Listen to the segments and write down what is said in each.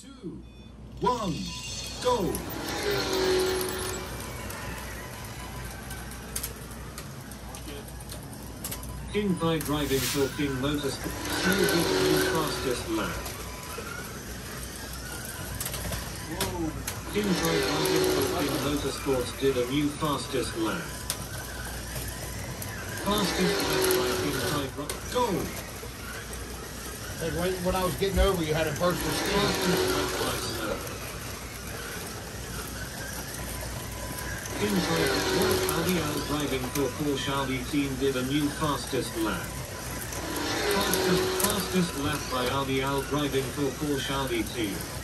two, one, go! King by driving for King Motorsport. Did the fastest lap. King by driving for King Motorsports did a new fastest lap. Fastest lap by King by Go! Like when, when I was getting over, you had a burst of steam. Fastest lap by Snow. King by Audi Al driving for Porsche Audi team did a new fastest lap. Fastest, fastest lap by Audi Al driving for Porsche Audi team.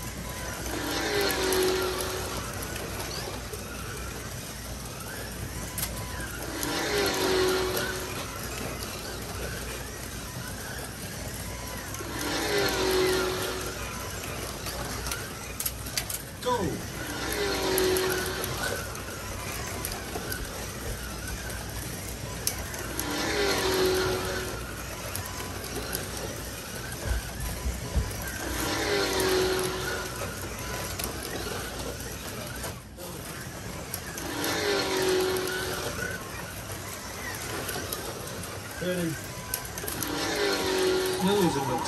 Ready? Snow is in the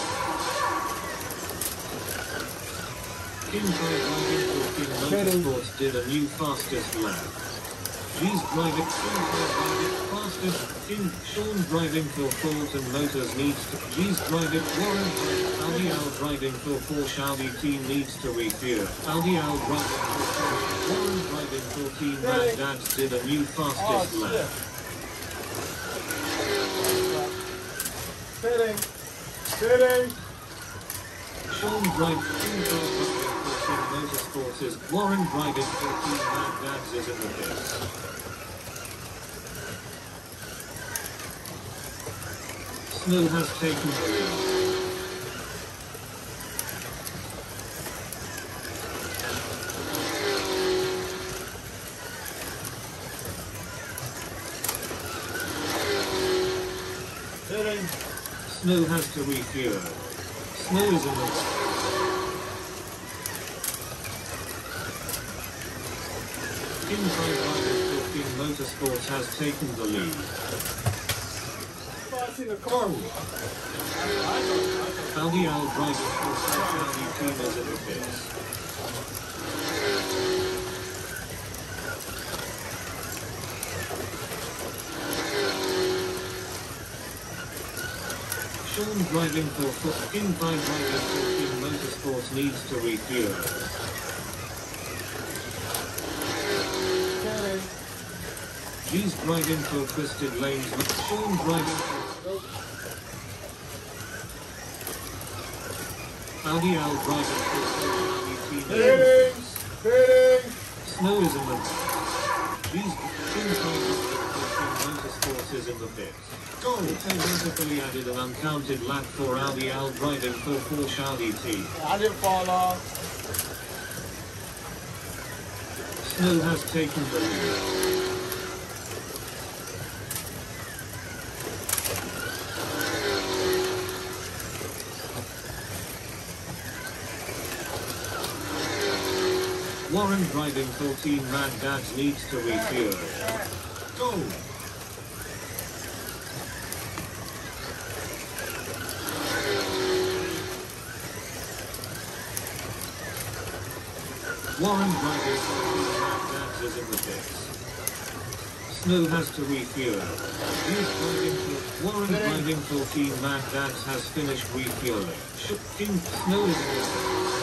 King Pride driving for King Motorsports did a new fastest lap. King Pride driving, fastest, King, Sean driving for Fulton Motors needs to, G's driving, Warren Audi Al driving for Porsche Audi team needs to refuel. Audi Al driving for Warren driving for Team Mad Dads did a new fastest Oh, lap. Shit. Fitting. Fitting. Sean for King Motorsports is, Warren for Team Mad is in the pits. Snow has taken the lead. Fitting. Snow has to refuel. Snow is in the King Pride Riders for King Motorsports has taken the lead. Audi Al Porsche Audi team is in the. Sean driving for Foot King Pride driving for King Motorsports needs to refuel. G's driving for Twisted Lanes. Sean driving for Audi Al driving for Porsche Audi team is in the pits. Fitting. Snow is in the Motorsports is in the pits. Goal automatically added an uncounted lap for Audi Al driving for Porsche Audi team. I didn't fall off. Snow has taken the lead. Warren driving 14 Mad Dads needs to refuel. Go! Warren 14 Dads is in the pits. Snow has to refuel. He's driving for Warren driving 14 Mad Dads has finished refueling. Sh- Snow is in the pits.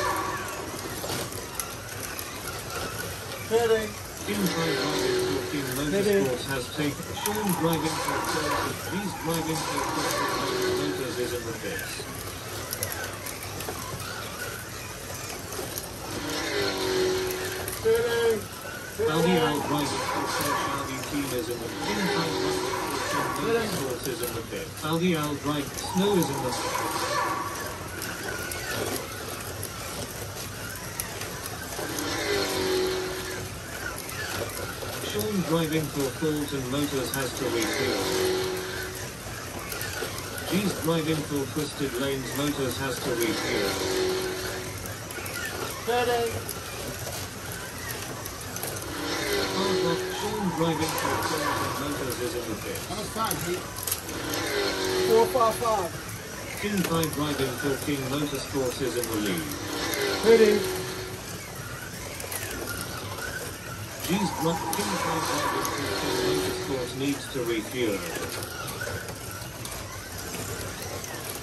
Fitting. Driving for King Motorsports has taken Sean driving for. He's driving for Twisted Motors is in the pits. Fitting. Audi Al driving for Porsche Audi team is in the King Pride driving for King Motorsports is in the pit. Audi Al drive Snow is in the pit. Sean driving for Fulton Motors has to refuel. G's driving for Twisted Lanes Motors has to refuel. Fitting. Sean driving for Ford and Motors is in the pit. How much time, Pete? Four five five. King Kai driving for King Motorsports is in the lead. Fitting. G's Rock, King Kai driving for King Motorsports needs to refuel.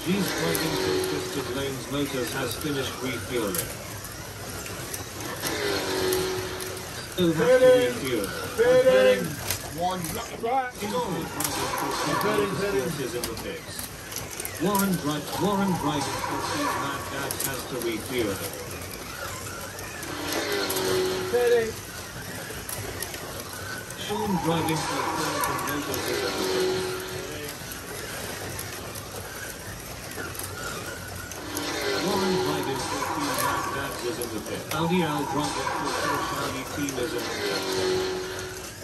G's driving for Twisted Lanes Motors has finished refueling. Refuel. Fitting. One. Right. Fitting, fitting. Is in the pits. Warren, dri- Warren for King Mad Dad has to refuel. Fitting. Sean driving for Ford and Motors Is in the pit. Audi Al driving for Porsche Audi team is in the pit.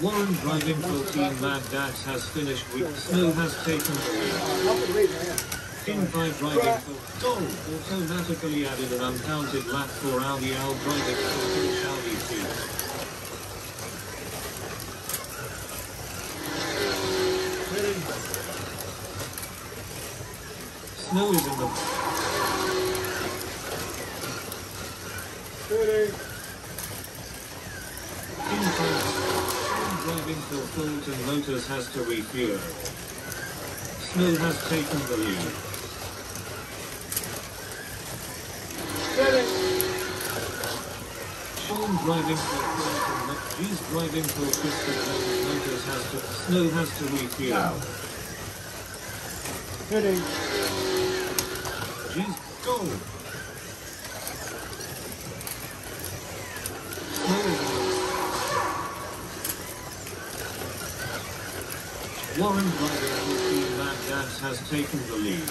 Warren driving for Team Mad Dads has finished with Snow has taken the lead. Nothing. King by driving for Goal automatically added an uncounted lap for Audi Al driving for Porsche Audi team. Snow is in the Fitting. Driving for Fulton Motors has to refuel. Snow has taken the lead. Fitting. Sean driving for Fulton Mo- He's driving for Lanes Motors has to Snow has to refuel. Fitting. G's go. Snow is in the Warren driving for Team Mad Dads has taken the lead.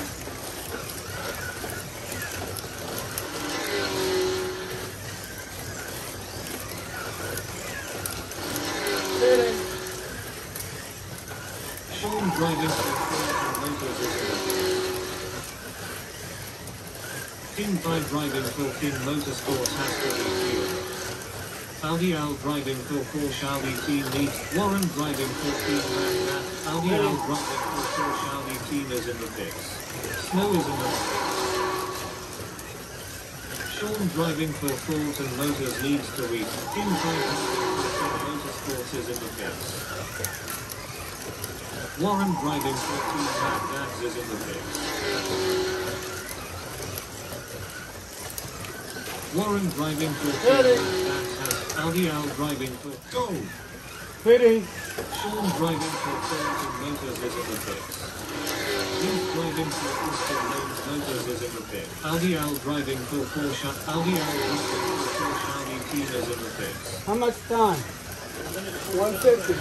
Sean driving King by driving for King Motorsports has to refuel. Audi Al driving for Porsche Audi team needs Warren driving for Team Mad Dad. Audi Al driving for Porsche Audi team is in the pits. Snow is in the Sean driving for Fulton Motors needs to. King by driving for Motorsports is in the pits. Warren driving for Team Dads is in the pits. Warren driving for Team Ready. Mad Audi Al driving for Go! Fitting. Sean driving for Fulton Motors is in the pits. He's driving for Twisted Lanes Motors is in the pit. Audi Al driving for Porsche. Audi Al driving for Porsche Audi team is in the. How much time? One fifty.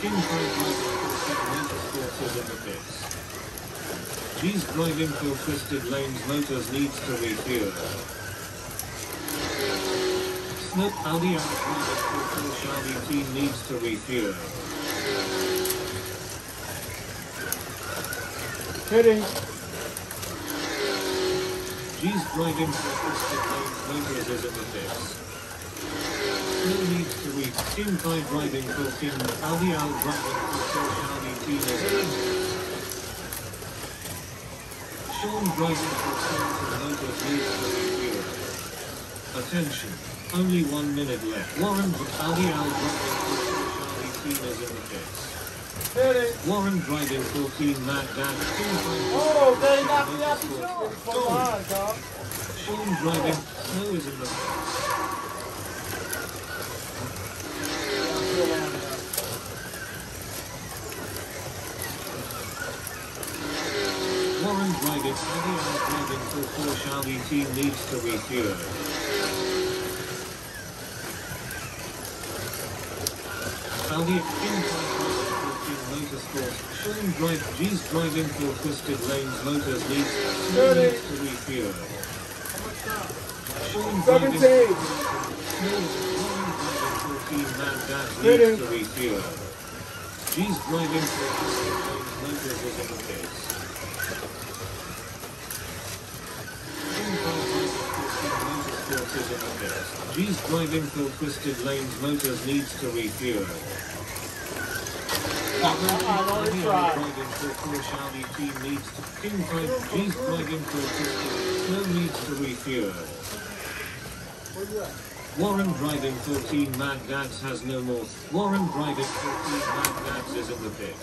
King Kai driving for King Motorsports is in the pits. G's driving for Twisted Lanes Motors needs to refuel. Snip Audi Al driving for Audi team needs to refuel. Fitting. G's driving for Twisted Lanes Motors is in the pits. Snow needs to reach Kai driving for King Audi Al driving for Audi team is in the pits. Sean driving for Motors needs to refuel. Attention, only one minute left. Warren Audi Al driving for Porsche Audi team is in the. Fitting. Warren driving for Team Mad Dad. King Kai Oh, they knocked me out the shore. From Go. behind, dog. Sean driving. Snow is in the pits. Warren driving. Audi Al driving for Team needs to. Audi in Motorsports. Sean drive. G's driving for Twisted Lanes Motors needs. Needs to refuel. Sean driving. Seventeen. Snow is Warren driving for Team Mad Dad needs to refuel. G's driving for Twisted Lanes Motors is in the pits. G's driving through twisted lanes. Motors needs to refuel. I've already tried. Driving through Porsche Audi team needs to. King 5 G's driving through twisted. No needs to refuel. Where you at? Warren driving 14 Mad Dads has no more. Warren driving 14 Mad Dads is in the pit.